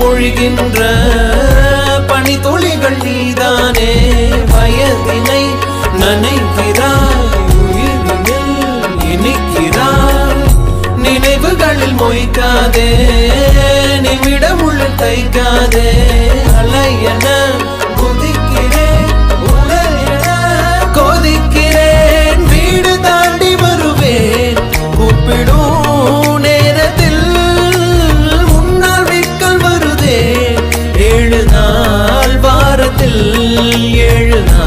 பொழிகின்ற பனி துளிகள் நீதானே வயதினை நனைக்கிறாய் உயிரினில் இனிக்கிறாய். நினைவுகளில் மொய்க்காதே நிமிடம் உள்ள தைக்காதே அலையன குதிக்கிறேன் உலையென கொதிக்கிறேன். வீடு தாண்டி வருவேன் கூப்பிடும் வாரத்தில்